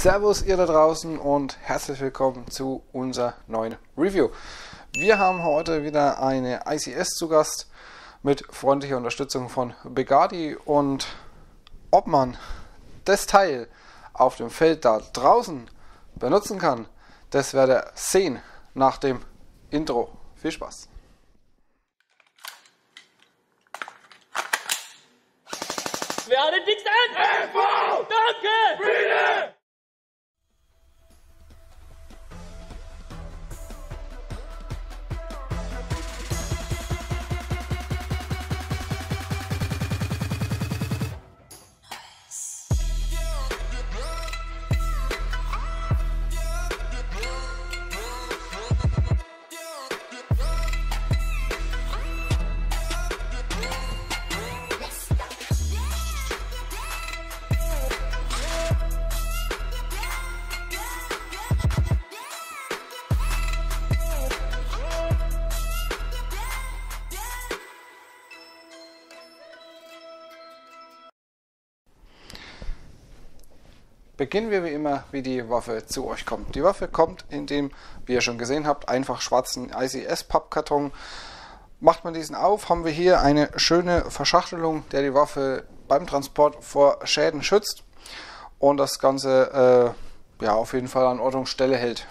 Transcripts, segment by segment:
Servus ihr da draußen und herzlich willkommen zu unserer neuen Review. Wir haben heute wieder eine ICS zu Gast mit freundlicher Unterstützung von Begadi und ob man das Teil auf dem Feld da draußen benutzen kann, das werdet ihr sehen nach dem Intro. Viel Spaß! Wer hat den dicksten? FV! Danke! Friede! Beginnen wir wie immer, wie die Waffe zu euch kommt. Die Waffe kommt in dem, wie ihr schon gesehen habt, einfach schwarzen ICS-Pappkarton. Macht man diesen auf, haben wir hier eine schöne Verschachtelung, der die Waffe beim Transport vor Schäden schützt und das Ganze äh, ja, auf jeden Fall an Ort und Stelle hält.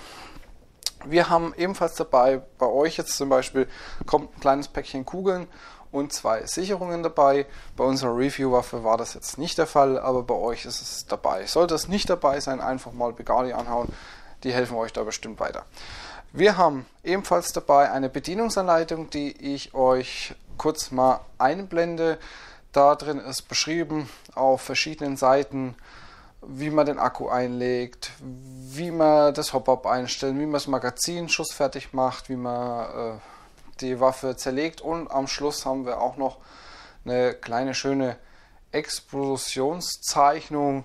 Wir haben ebenfalls dabei, bei euch jetzt zum Beispiel, kommt ein kleines Päckchen Kugeln und zwei Sicherungen dabei. Bei unserer Review-Waffe war das jetzt nicht der Fall, aber bei euch ist es dabei. Sollte es nicht dabei sein, einfach mal Begani anhauen. Die helfen euch da bestimmt weiter. Wir haben ebenfalls dabei eine Bedienungsanleitung, die ich euch kurz mal einblende. Da drin ist beschrieben auf verschiedenen Seiten, wie man den Akku einlegt, wie man das Hop-Up einstellt, wie man das Magazin schussfertig macht, wie man äh, die Waffe zerlegt und am Schluss haben wir auch noch eine kleine schöne Explosionszeichnung.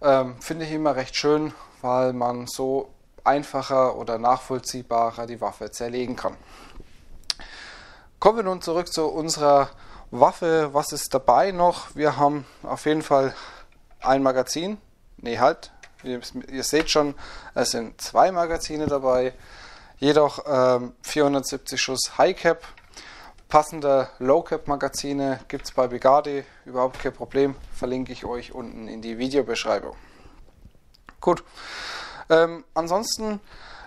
Ähm, Finde ich immer recht schön, weil man so einfacher oder nachvollziehbarer die Waffe zerlegen kann. Kommen wir nun zurück zu unserer Waffe. Was ist dabei noch? Wir haben auf jeden Fall ein Magazin. Ne, halt. Ihr, ihr seht schon, es sind zwei Magazine dabei. Jedoch ähm, 470 Schuss High Cap. Passende Low Cap Magazine gibt es bei Begadi. Überhaupt kein Problem. Verlinke ich euch unten in die Videobeschreibung. Gut. Ähm, ansonsten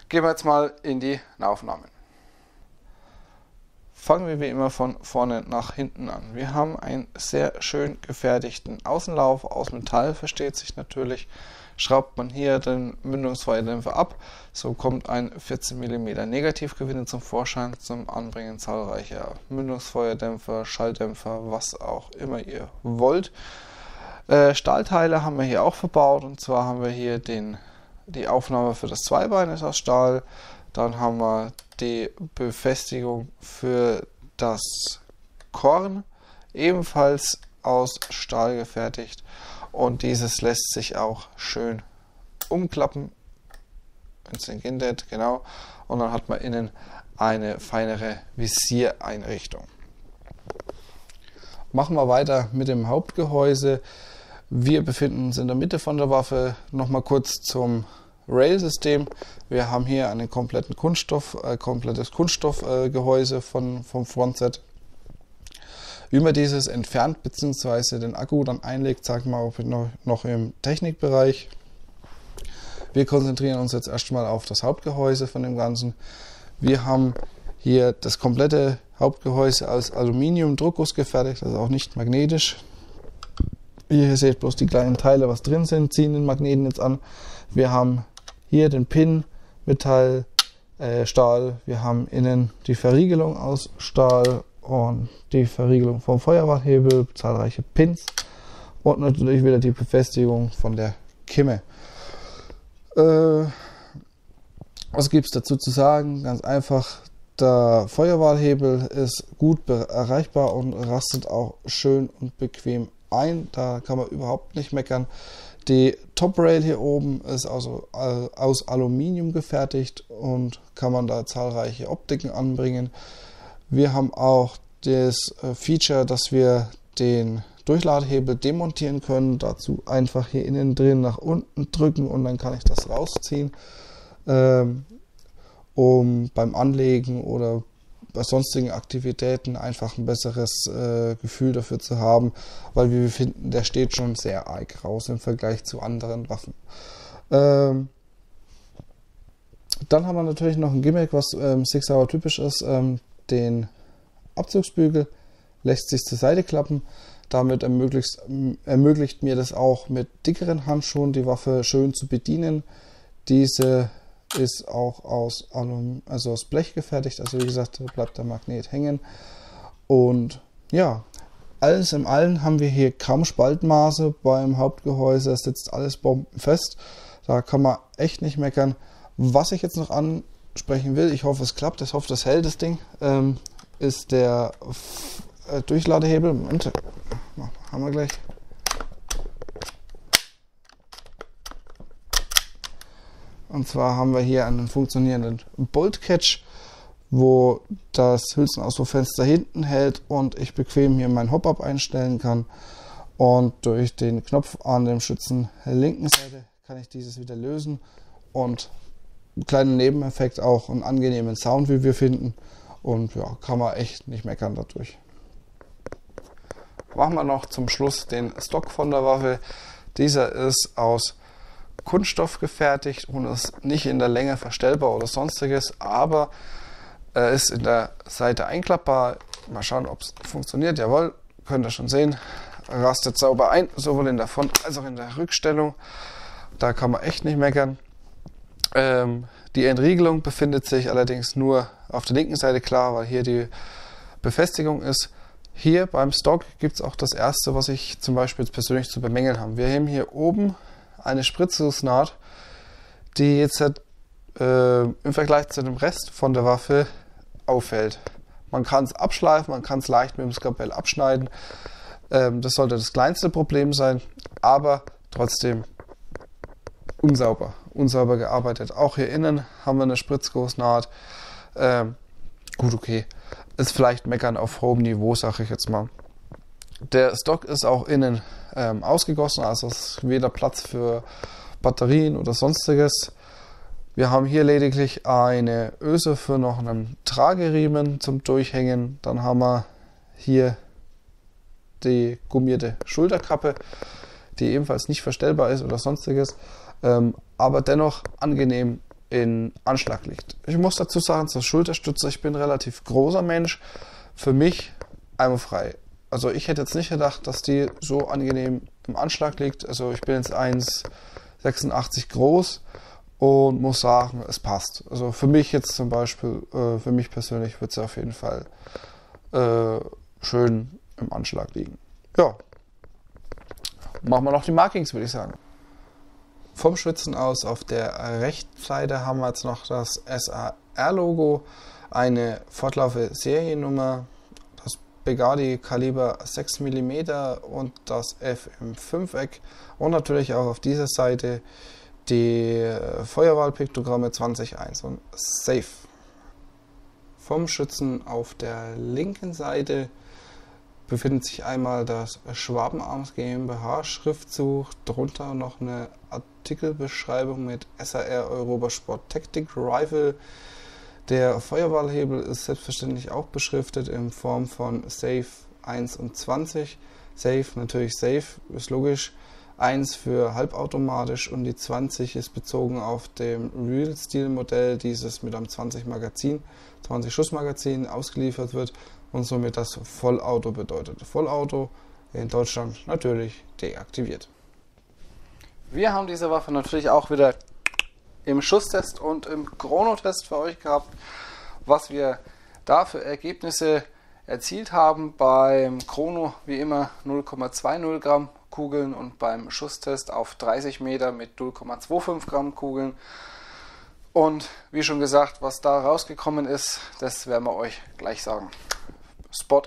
gehen wir jetzt mal in die Aufnahmen. Fangen wir wie immer von vorne nach hinten an. Wir haben einen sehr schön gefertigten Außenlauf aus Metall, versteht sich natürlich schraubt man hier den Mündungsfeuerdämpfer ab. So kommt ein 14 mm Negativgewinde zum Vorschein zum Anbringen zahlreicher Mündungsfeuerdämpfer, Schalldämpfer, was auch immer ihr wollt. Äh, Stahlteile haben wir hier auch verbaut und zwar haben wir hier den, die Aufnahme für das Zweibein ist aus Stahl. Dann haben wir die Befestigung für das Korn, ebenfalls aus Stahl gefertigt und dieses lässt sich auch schön umklappen. genau. Und dann hat man innen eine feinere Visiereinrichtung. Machen wir weiter mit dem Hauptgehäuse. Wir befinden uns in der Mitte von der Waffe. Nochmal kurz zum Rail-System. Wir haben hier ein kompletten Kunststoff, äh, komplettes Kunststoffgehäuse äh, vom Frontset wie man dieses entfernt bzw. den Akku dann einlegt, sagen wir noch, noch im Technikbereich. Wir konzentrieren uns jetzt erstmal auf das Hauptgehäuse von dem Ganzen. Wir haben hier das komplette Hauptgehäuse aus Aluminium-Druckguss gefertigt, also auch nicht magnetisch. Ihr seht bloß die kleinen Teile, was drin sind, ziehen den Magneten jetzt an. Wir haben hier den Pin, Metall, äh, Stahl. Wir haben innen die Verriegelung aus Stahl und die Verriegelung vom Feuerwachhebel, zahlreiche Pins und natürlich wieder die Befestigung von der Kimme. Äh, was gibt es dazu zu sagen? Ganz einfach, der Feuerwahlhebel ist gut erreichbar und rastet auch schön und bequem ein. Da kann man überhaupt nicht meckern. Die Top Rail hier oben ist also aus Aluminium gefertigt und kann man da zahlreiche Optiken anbringen. Wir haben auch das äh, Feature, dass wir den Durchladehebel demontieren können. Dazu einfach hier innen drin nach unten drücken und dann kann ich das rausziehen, ähm, um beim Anlegen oder bei sonstigen Aktivitäten einfach ein besseres äh, Gefühl dafür zu haben, weil wir finden, der steht schon sehr arg raus im Vergleich zu anderen Waffen. Ähm, dann haben wir natürlich noch ein Gimmick, was ähm, Six Hour typisch ist, ähm, den Abzugsbügel lässt sich zur Seite klappen. Damit ermöglicht, ermöglicht mir das auch mit dickeren Handschuhen die Waffe schön zu bedienen. Diese ist auch aus, Alum, also aus Blech gefertigt, also wie gesagt, bleibt der Magnet hängen. Und ja, alles im Allen haben wir hier kaum Spaltmaße beim Hauptgehäuse, es sitzt alles bombenfest. Da kann man echt nicht meckern. Was ich jetzt noch ansprechen will, ich hoffe es klappt, ich hoffe das hält das Ding, ähm, ist der äh, Durchladehebel. Moment, haben wir gleich. Und zwar haben wir hier einen funktionierenden Bolt Catch, wo das Hülsenauspuffenster hinten hält und ich bequem hier mein Hop-Up einstellen kann. Und durch den Knopf an dem Schützen linken Seite kann ich dieses wieder lösen und einen kleinen Nebeneffekt auch einen angenehmen Sound, wie wir finden. Und ja, kann man echt nicht meckern dadurch. Machen wir noch zum Schluss den Stock von der Waffe. Dieser ist aus Kunststoff gefertigt und ist nicht in der Länge verstellbar oder sonstiges, aber er ist in der Seite einklappbar. Mal schauen, ob es funktioniert. Jawohl, könnt ihr schon sehen. Rastet sauber ein, sowohl in der Front- als auch in der Rückstellung. Da kann man echt nicht meckern. Ähm, die Entriegelung befindet sich allerdings nur auf der linken Seite klar, weil hier die Befestigung ist. Hier beim Stock gibt es auch das erste, was ich zum Beispiel persönlich zu bemängeln habe. Wir haben hier oben eine Spritzgussnaht, die jetzt äh, im Vergleich zu dem Rest von der Waffe auffällt. Man kann es abschleifen, man kann es leicht mit dem Skalpell abschneiden. Ähm, das sollte das kleinste Problem sein, aber trotzdem unsauber, unsauber gearbeitet. Auch hier innen haben wir eine Spritzgussnaht. Ähm, gut, okay. Ist vielleicht meckern auf hohem Niveau, sage ich jetzt mal. Der Stock ist auch innen ähm, ausgegossen, also es ist weder Platz für Batterien oder sonstiges. Wir haben hier lediglich eine Öse für noch einen Trageriemen zum Durchhängen. Dann haben wir hier die gummierte Schulterkappe, die ebenfalls nicht verstellbar ist oder sonstiges, ähm, aber dennoch angenehm in Anschlag liegt. Ich muss dazu sagen, zur Schulterstütze, ich bin relativ großer Mensch. Für mich einwandfrei also ich hätte jetzt nicht gedacht, dass die so angenehm im Anschlag liegt. Also ich bin jetzt 1,86 groß und muss sagen, es passt. Also für mich jetzt zum Beispiel, äh, für mich persönlich wird sie auf jeden Fall äh, schön im Anschlag liegen. Ja, machen wir noch die Markings, würde ich sagen. Vom Schützen aus auf der rechten Seite haben wir jetzt noch das SAR-Logo, eine fortlaufende Seriennummer Begadi Kaliber 6 mm und das F im 5-Eck und natürlich auch auf dieser Seite die Feuerwahlpiktogramme 20.1 und Safe. Vom Schützen auf der linken Seite befindet sich einmal das Schwabenarms GmbH Schriftzug, drunter noch eine Artikelbeschreibung mit SAR Europa Sport Tactic Rifle der Feuerwahlhebel ist selbstverständlich auch beschriftet in Form von Safe 1 und 20. Safe natürlich Safe, ist logisch. 1 für halbautomatisch und die 20 ist bezogen auf dem Real Steel Modell, dieses mit einem 20 Magazin, 20 Schuss Magazin ausgeliefert wird und somit das Vollauto bedeutet. Vollauto in Deutschland natürlich deaktiviert. Wir haben diese Waffe natürlich auch wieder im Schusstest und im Chronotest für euch gehabt, was wir da für Ergebnisse erzielt haben. Beim Chrono wie immer 0,20 Gramm Kugeln und beim Schusstest auf 30 Meter mit 0,25 Gramm Kugeln. Und wie schon gesagt, was da rausgekommen ist, das werden wir euch gleich sagen. Spot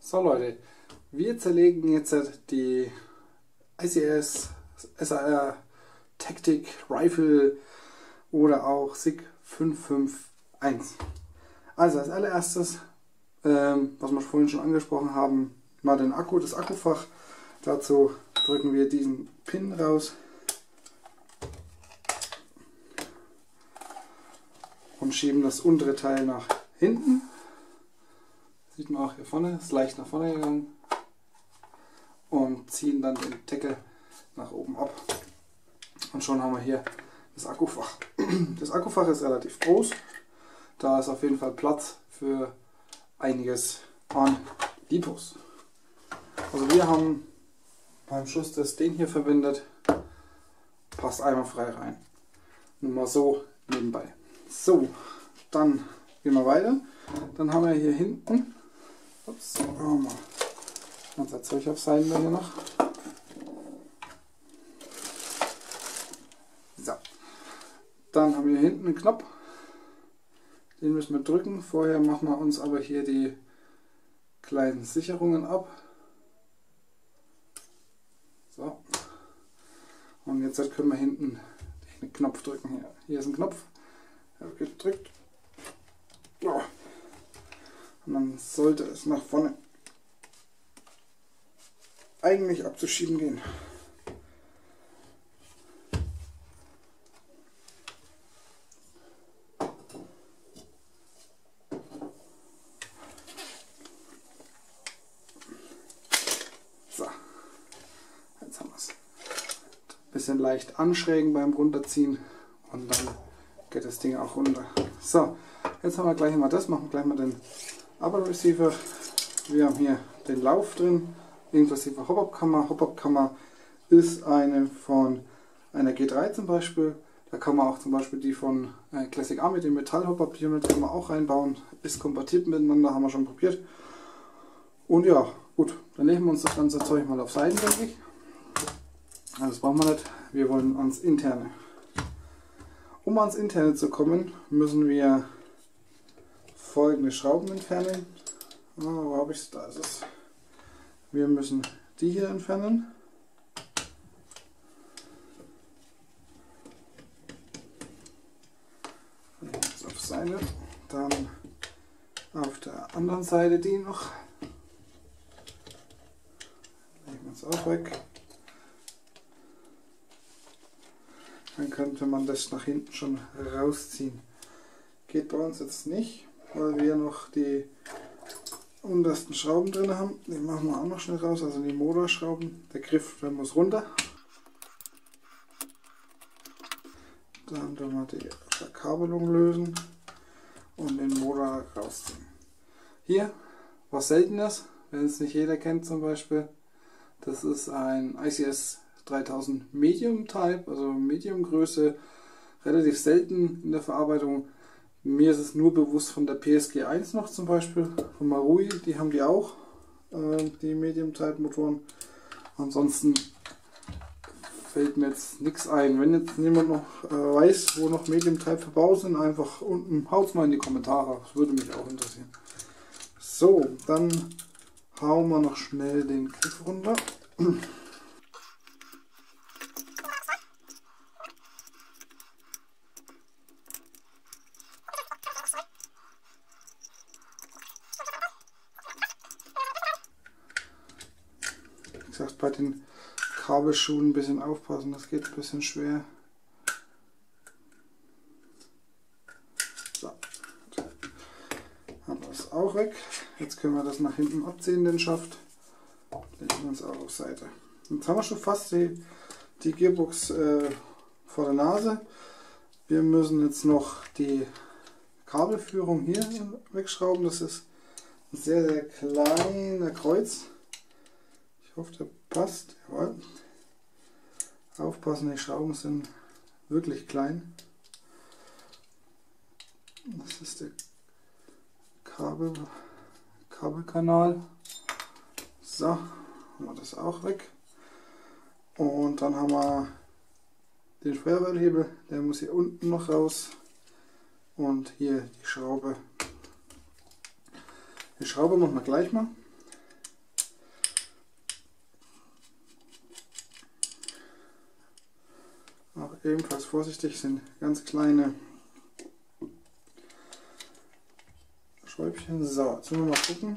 So Leute, wir zerlegen jetzt die ICS, SAR, Tactic, Rifle oder auch SIG 551. Also als allererstes, ähm, was wir vorhin schon angesprochen haben, mal den Akku, das Akkufach. Dazu drücken wir diesen Pin raus und schieben das untere Teil nach hinten. Sieht man auch hier vorne, ist leicht nach vorne gegangen und ziehen dann den Deckel nach oben ab. Und schon haben wir hier das Akkufach. Das Akkufach ist relativ groß, da ist auf jeden Fall Platz für einiges an Lipos. Also wir haben beim Schuss das den hier verwendet, passt einmal frei rein. Nur mal so nebenbei. So, dann gehen wir weiter. Dann haben wir hier hinten, ups, unser Zeug auf Seiten hier noch. So, dann haben wir hier hinten einen Knopf, den müssen wir drücken. Vorher machen wir uns aber hier die kleinen Sicherungen ab. So. Und jetzt können wir hinten den Knopf drücken. Hier, hier ist ein Knopf. Gedrückt. Und dann sollte es nach vorne eigentlich abzuschieben gehen. bisschen leicht anschrägen beim runterziehen und dann geht das Ding auch runter. So, jetzt haben wir gleich mal das, machen gleich mal den Upper Receiver. Wir haben hier den Lauf drin, inklusive Hop-Up-Kammer. Hop-Up-Kammer ist eine von einer G3 zum Beispiel. Da kann man auch zum Beispiel die von äh, Classic Army, den Metall Hop-Up Unit, kann man auch reinbauen. Ist kompatibel miteinander, haben wir schon probiert. Und ja, gut, dann legen wir uns das ganze Zeug mal auf Seiten, denke ich. Also das brauchen wir nicht. Wir wollen ans Interne. Um ans Interne zu kommen, müssen wir folgende Schrauben entfernen. Oh, wo habe ich es? Da ist es. Wir müssen die hier entfernen. Auf Seite. Dann auf der anderen Seite die noch. Legen wir es auch weg. dann könnte man das nach hinten schon rausziehen. Geht bei uns jetzt nicht, weil wir noch die untersten Schrauben drin haben. Die machen wir auch noch schnell raus, also die Motorschrauben. Der Griff der muss runter. Dann tun wir die Verkabelung lösen und den Motor rausziehen. Hier, was seltenes, wenn es nicht jeder kennt zum Beispiel, das ist ein ICS 3000 Medium Type, also Medium Größe, relativ selten in der Verarbeitung. Mir ist es nur bewusst von der PSG 1 noch zum Beispiel, von Marui, die haben die auch, äh, die Medium Type Motoren. Ansonsten fällt mir jetzt nichts ein. Wenn jetzt jemand noch äh, weiß, wo noch Medium Type verbaut sind, einfach unten haut mal in die Kommentare. Das würde mich auch interessieren. So, dann hauen wir noch schnell den Griff runter. gesagt, bei den Kabelschuhen ein bisschen aufpassen, das geht ein bisschen schwer. So, haben wir das auch weg. Jetzt können wir das nach hinten abziehen, den Schaft. Legen wir uns auch auf Seite. Jetzt haben wir schon fast die, die Gearbox äh, vor der Nase. Wir müssen jetzt noch die Kabelführung hier wegschrauben. Das ist ein sehr, sehr kleiner Kreuz. Ich hoffe, der passt. Jawohl. Aufpassen, die Schrauben sind wirklich klein. Das ist der Kabel, Kabelkanal. So, haben wir das auch weg. Und dann haben wir den Feuerwehrhebel, der muss hier unten noch raus. Und hier die Schraube Die Schraube machen wir gleich mal. Auch ebenfalls vorsichtig sind ganz kleine Schräubchen. So, jetzt müssen wir mal gucken,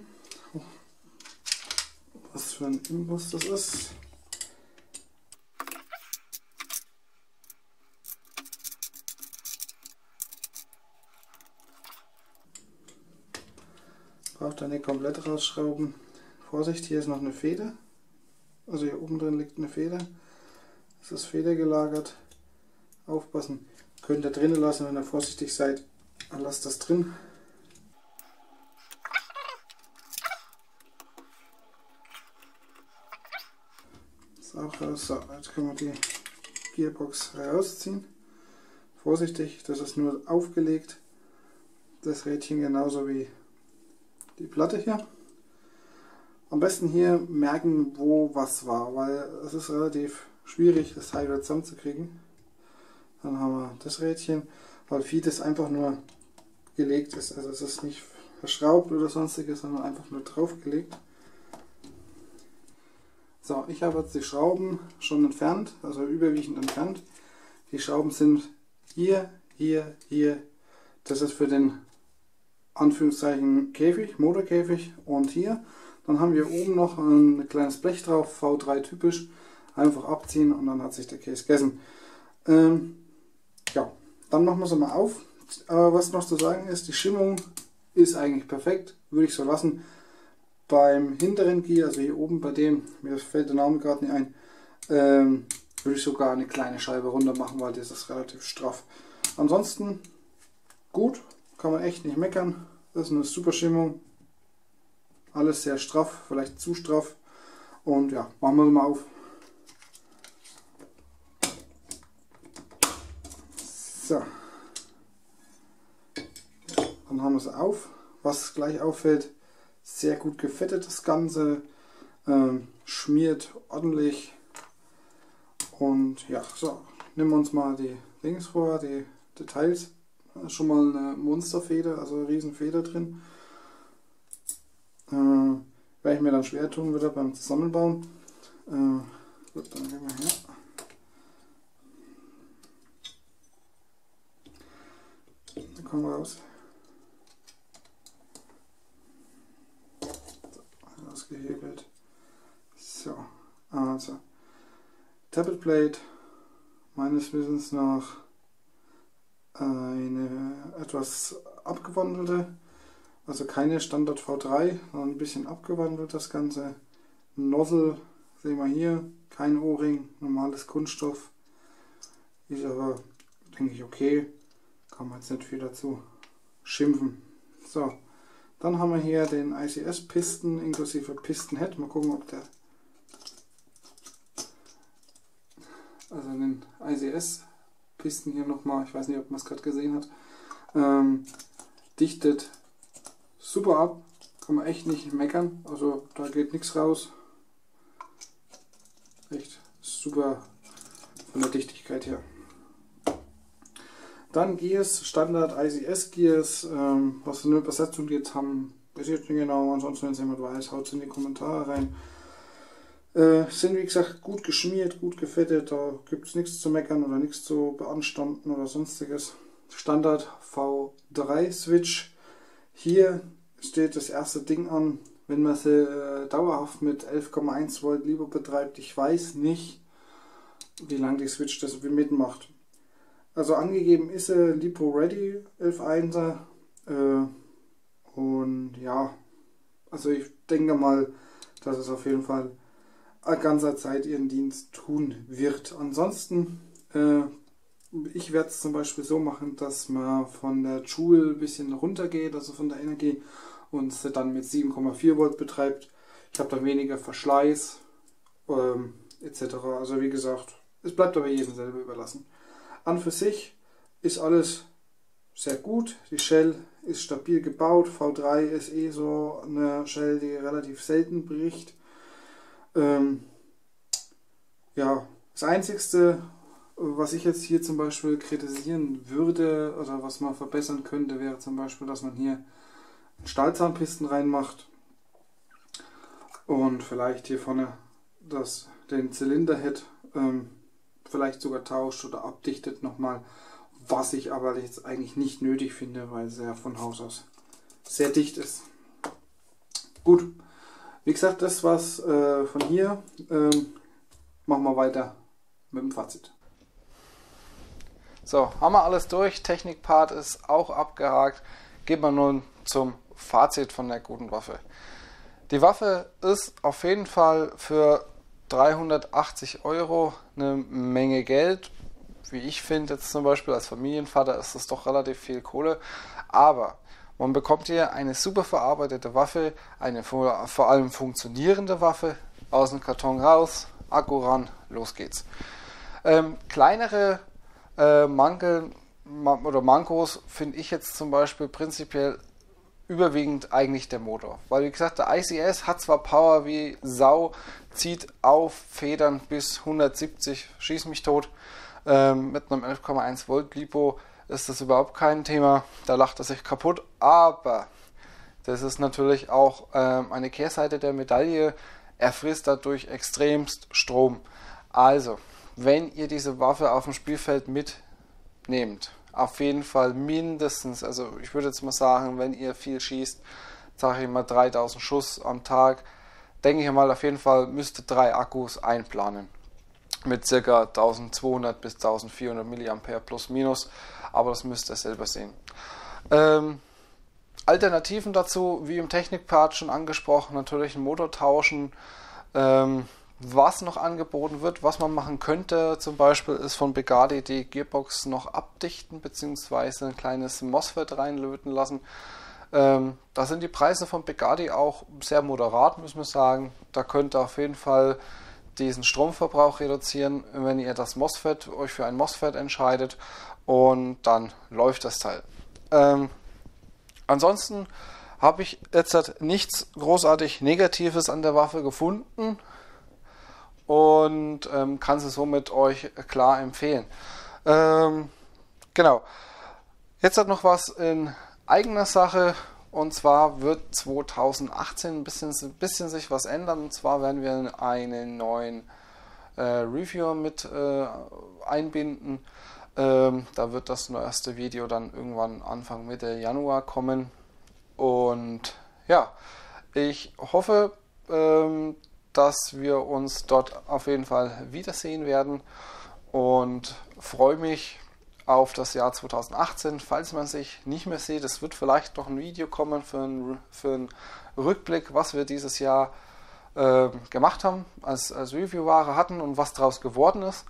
was für ein Imbus das ist. Braucht er nicht komplett rausschrauben. Vorsicht, hier ist noch eine Feder. Also hier oben drin liegt eine Feder. Es ist federgelagert. Aufpassen. Könnt ihr drinnen lassen, wenn ihr vorsichtig seid. Dann lasst das drin. So, jetzt können wir die Gearbox rausziehen. Vorsichtig, das ist nur aufgelegt. Das Rädchen genauso wie die Platte hier. Am besten hier merken, wo was war, weil es ist relativ schwierig, das Teil wieder zusammenzukriegen. Dann haben wir das Rädchen, weil vieles einfach nur gelegt ist. Also es ist nicht verschraubt oder sonstiges, sondern einfach nur draufgelegt. So, ich habe jetzt die Schrauben schon entfernt, also überwiegend entfernt. Die Schrauben sind hier, hier, hier. Das ist für den Anführungszeichen Käfig, Motorkäfig und hier. Dann haben wir oben noch ein kleines Blech drauf, V3 typisch. Einfach abziehen und dann hat sich der Käse gegessen. Ähm, ja, dann machen wir es mal auf. Äh, was noch zu sagen ist, die Schimmung ist eigentlich perfekt, würde ich so lassen. Beim hinteren Gear, also hier oben bei dem, mir fällt der Name gerade nicht ein, ähm, würde ich sogar eine kleine Scheibe runter machen, weil das ist relativ straff. Ansonsten gut, kann man echt nicht meckern. Das ist eine super Schimmung. Alles sehr straff, vielleicht zu straff. Und ja, machen wir es mal auf. So. Dann haben wir es auf. Was gleich auffällt, sehr gut gefettet das Ganze. Ähm, schmiert ordentlich. Und ja, so. Nehmen wir uns mal die Dings vor, die Details schon mal eine Monsterfeder, also eine Riesenfeder drin. Äh, werde ich mir dann schwer tun wieder beim Zusammenbauen. Äh, gut, dann gehen wir her. Wir raus. Ausgehebelt. So, also Tablet Plate meines Wissens nach eine etwas abgewandelte, also keine Standard V3, sondern ein bisschen abgewandelt das Ganze. Nozzle sehen wir hier, kein O-Ring, normales Kunststoff. Ist aber, denke ich, okay. Kann man jetzt nicht viel dazu schimpfen. So, dann haben wir hier den ICS-Pisten inklusive Pistenhead. Mal gucken, ob der also den ICS Pisten hier nochmal, ich weiß nicht, ob man es gerade gesehen hat, ähm, dichtet super ab, kann man echt nicht meckern, also da geht nichts raus. Echt super von der Dichtigkeit her. Dann Gears, Standard ICS Gears, ähm, was für eine Übersetzung die jetzt haben, weiß ich nicht genau, ansonsten wenn es jemand weiß, haut es in die Kommentare rein. Äh, sind wie gesagt gut geschmiert, gut gefettet, da gibt es nichts zu meckern oder nichts zu beanstanden oder sonstiges. Standard V3 Switch. Hier steht das erste Ding an, wenn man sie äh, dauerhaft mit 11,1 Volt lieber betreibt. Ich weiß nicht, wie lange die Switch das mitmacht. Also angegeben ist sie Lipo Ready 11.1er. Äh, und ja, also ich denke mal, dass es auf jeden Fall ganzer Zeit ihren Dienst tun wird. Ansonsten, äh, ich werde es zum Beispiel so machen, dass man von der Joule ein bisschen runter geht, also von der Energie, und sie dann mit 7,4 Volt betreibt. Ich habe dann weniger Verschleiß ähm, etc. Also wie gesagt, es bleibt aber jedem selber überlassen. An für sich ist alles sehr gut. Die Shell ist stabil gebaut. V3 ist eh so eine Shell, die relativ selten bricht. Ähm, ja, das Einzige, was ich jetzt hier zum Beispiel kritisieren würde oder was man verbessern könnte, wäre zum Beispiel, dass man hier Stahlzahnpisten reinmacht und vielleicht hier vorne das, den Zylinderhead ähm, vielleicht sogar tauscht oder abdichtet nochmal, was ich aber jetzt eigentlich nicht nötig finde, weil es ja von Haus aus sehr dicht ist. Gut, wie gesagt, das war's äh, von hier. Ähm, machen wir weiter mit dem Fazit. So, haben wir alles durch. Technikpart ist auch abgehakt. Gehen wir nun zum Fazit von der guten Waffe. Die Waffe ist auf jeden Fall für 380 Euro eine Menge Geld. Wie ich finde, jetzt zum Beispiel als Familienvater ist das doch relativ viel Kohle. Aber man bekommt hier eine super verarbeitete Waffe, eine vor allem funktionierende Waffe, aus dem Karton raus, Akku ran, los geht's. Ähm, kleinere äh, Mankel oder Mankos finde ich jetzt zum Beispiel prinzipiell überwiegend eigentlich der Motor. Weil wie gesagt, der ICS hat zwar Power wie Sau, zieht auf Federn bis 170, schieß mich tot. Ähm, mit einem 11,1 Volt Lipo ist das überhaupt kein Thema. Da lacht er sich kaputt. Aber das ist natürlich auch ähm, eine Kehrseite der Medaille. Er frisst dadurch extremst Strom. Also, wenn ihr diese Waffe auf dem Spielfeld mitnehmt, auf jeden Fall mindestens, also ich würde jetzt mal sagen, wenn ihr viel schießt, sage ich mal 3000 Schuss am Tag, denke ich mal auf jeden Fall müsste drei Akkus einplanen mit ca. 1200 bis 1400 mAh plus minus, aber das müsst ihr selber sehen. Ähm, Alternativen dazu, wie im Technikpart schon angesprochen, natürlich einen Motor tauschen. Ähm, was noch angeboten wird, was man machen könnte, zum Beispiel ist von Begadi die Gearbox noch abdichten bzw. ein kleines MOSFET reinlöten lassen. Ähm, da sind die Preise von Begadi auch sehr moderat, müssen wir sagen. Da könnt ihr auf jeden Fall diesen Stromverbrauch reduzieren, wenn ihr das MOSFET euch für ein MOSFET entscheidet und dann läuft das Teil. Ähm, ansonsten habe ich jetzt nichts großartig Negatives an der Waffe gefunden und ähm, kann sie somit euch klar empfehlen. Ähm, genau. Jetzt hat noch was in eigener Sache und zwar wird 2018 ein bisschen, ein bisschen sich was ändern. Und zwar werden wir einen neuen äh, Reviewer mit äh, einbinden. Ähm, da wird das erste Video dann irgendwann Anfang Mitte Januar kommen. Und ja, ich hoffe, ähm, dass wir uns dort auf jeden Fall wiedersehen werden und freue mich auf das Jahr 2018. Falls man sich nicht mehr sieht, es wird vielleicht noch ein Video kommen für einen, für einen Rückblick, was wir dieses Jahr äh, gemacht haben, als, als Review-Ware hatten und was daraus geworden ist.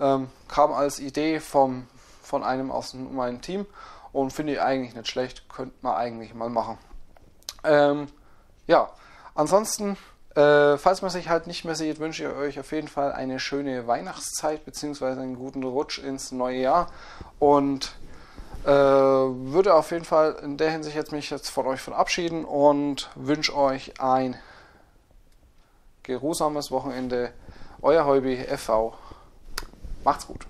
Ähm, kam als Idee vom, von einem aus meinem Team und finde ich eigentlich nicht schlecht, könnte man eigentlich mal machen. Ähm, ja, ansonsten äh, falls man sich halt nicht mehr sieht, wünsche ich euch auf jeden Fall eine schöne Weihnachtszeit bzw. einen guten Rutsch ins neue Jahr und äh, würde auf jeden Fall in der Hinsicht jetzt mich jetzt von euch verabschieden und wünsche euch ein geruhsames Wochenende. Euer Heubi FV. Macht's gut.